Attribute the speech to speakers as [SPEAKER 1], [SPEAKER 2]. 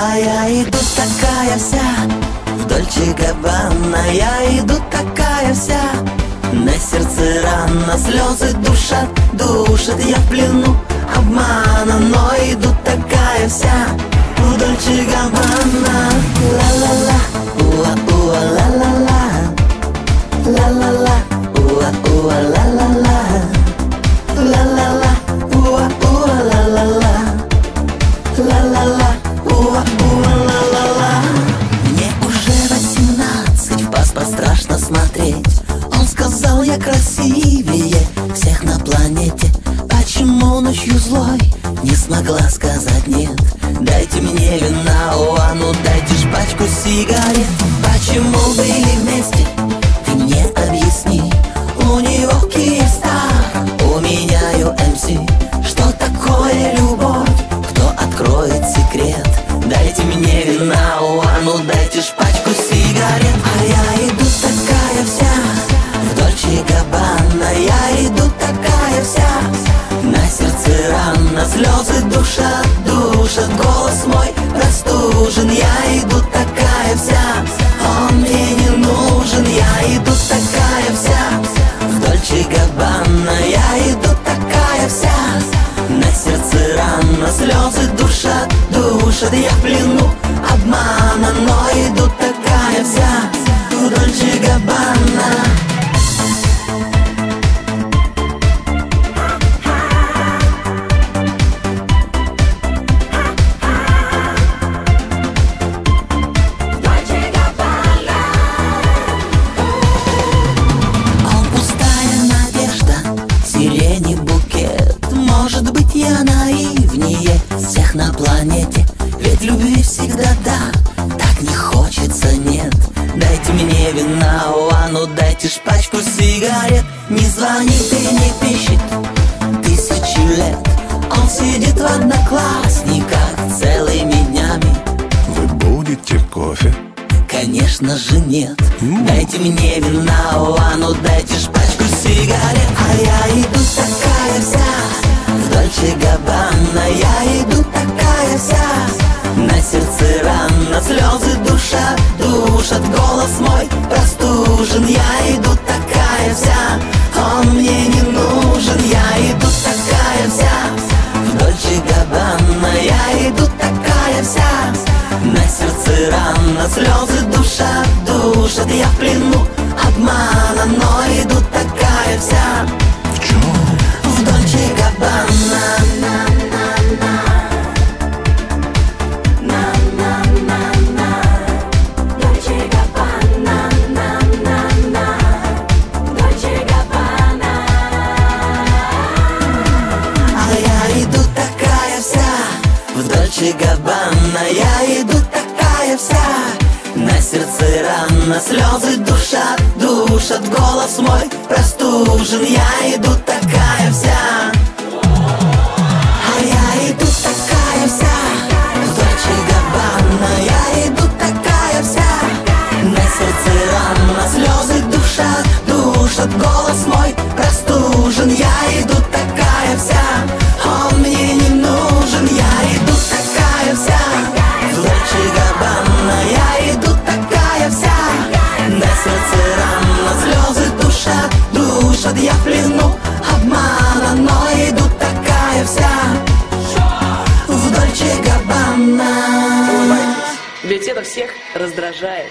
[SPEAKER 1] А я иду такая вся В Дольче Габбана Я иду такая вся. На сердце рана Слезы душат, душат Я в плену обмана Но иду такая вся. В Дольче Габбана Ла-ла-ла Уа-уа ла-ла-ла красивее Всех на планете Почему ночью злой Не смогла сказать нет Дайте мне вина, о, а ну дайте ж пачку сигарет Почему были вместе? Ты мне объясни У него Киевстар, у меня UMC Что такое любовь? Кто откроет секрет? Дайте мне вина, о, Я иду такая вся. На сердце рана Слезы душат, душат Голос мой. Простужен Я иду такая вся. Он мне не нужен Я иду такая вся. В Дольче Габбана Я иду такая вся. На сердце рана Слезы душат, душат. Я в плену обмана Но иду такая вся. В Дольче ж пачку сигарет? Не звонит и не пишет. Тысячи лет Он сидит в одноклассниках целыми днями.
[SPEAKER 2] Вы будете кофе?
[SPEAKER 1] Конечно же нет. Дайте мне вина, а ну дайте ж пачку сигарет. А я иду такая вся В Дольче Габбана. Я иду такая вся На сердце рана Слезы душат, душат Голос мой Слезы душат, душат Я в плену. Обмана Но иду такая вся.
[SPEAKER 2] В чем?
[SPEAKER 1] В Дольче Габбана. А я иду такая вся На сердце рана Слезы душат, душат Голос мой. Простужен Я иду такая вся. А я иду такая вся. Дольче Габбана иду такая вся. На сердце рана Слезы душат, душат Голос мой душат Я в плену обмана Но иду такая вся В Дольче Габбана
[SPEAKER 3] Ведь это всех раздражает.